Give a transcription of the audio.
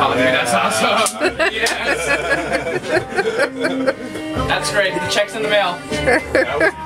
Oh, dude, that's awesome. yes. that's great. The check's in the mail.